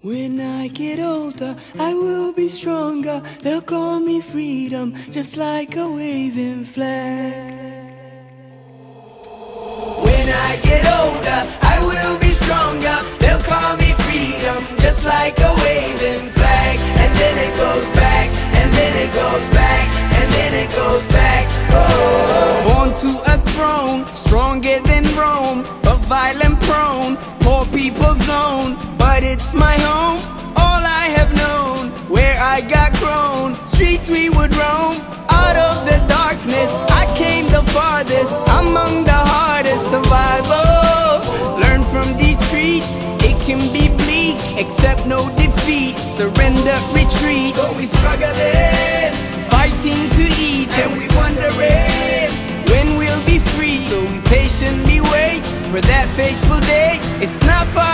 When I get older, I will be stronger. They'll call me freedom, just like a waving flag. When I get older, I will be stronger. They'll call me freedom, just like a waving flag. And then it goes back, and then it goes back, and then it goes back. Oh. Born to a throne, stronger than Rome, but violent prone, poor. But it's my home, all I have known, where I got grown. Streets we would roam, out of the darkness, I came the farthest, among the hardest survival. Learn from these streets, it can be bleak, accept no defeat, surrender, retreat. So we struggling, Fighting to eat and we wondering. when we'll be free. So we patiently wait for that fateful day. It's not far